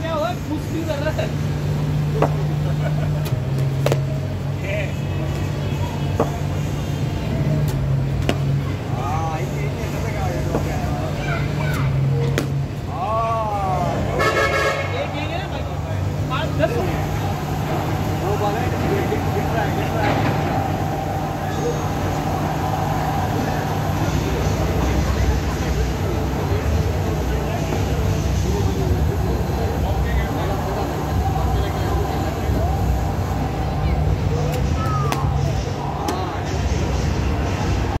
क्या हुआ? कुछ भी कर रहा है।